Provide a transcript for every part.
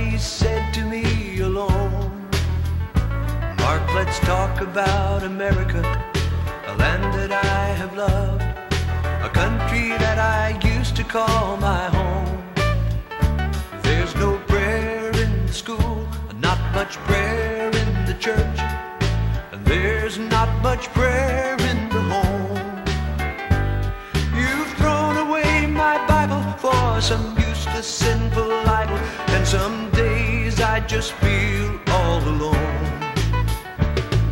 Somebody said to me alone, Mark, let's talk about America, a land that I have loved, a country that I used to call my home. There's no prayer in the school, not much prayer in the church, and there's not much prayer some useless sinful idol, and some days I just feel all alone.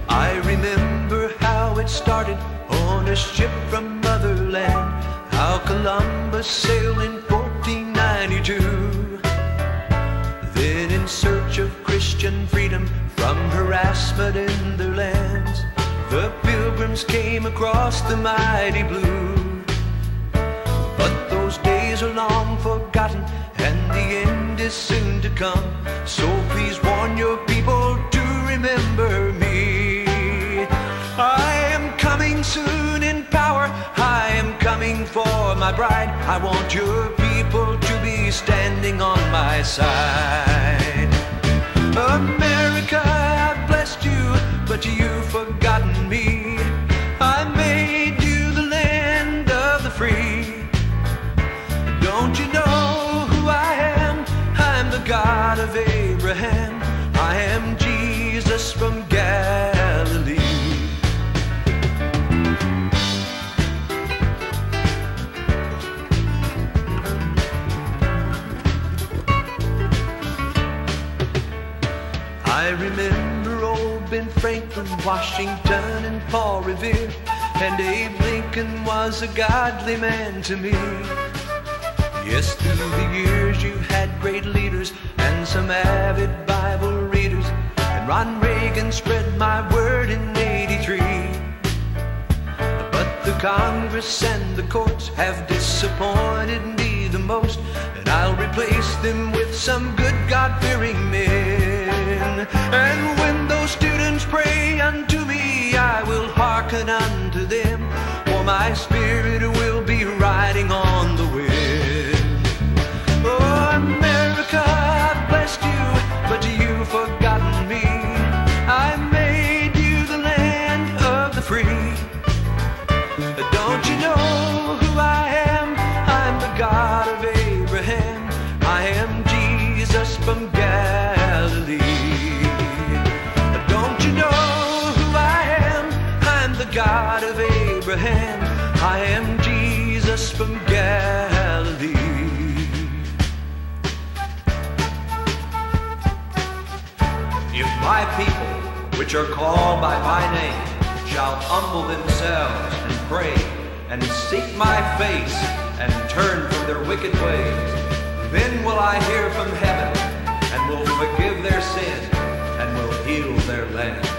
I remember how it started on a ship from motherland, how Columbus sailed in 1492. Then in search of Christian freedom from harassment in their lands, the pilgrims came across the mighty blue. Days are long forgotten, and the end is soon to come. So please warn your people to remember me. I am coming soon in power. I am coming for my bride. I want your people to be standing on my side. America, I've blessed you, but you've forgotten me. I remember old Ben Franklin, Washington, and Paul Revere. And Abe Lincoln was a godly man to me. Yes, through the years you've had great leaders and some avid Bible readers. And Ron Reagan spread my word in 83. But the Congress and the courts have disappointed me the most. And I'll replace them with some good God-fearing men. And when those students pray unto me, I will hearken unto them. For my spirit Abraham. I am Jesus from Galilee. If my people, which are called by my name, shall humble themselves and pray, and seek my face, and turn from their wicked ways, then will I hear from heaven, and will forgive their sin, and will heal their land.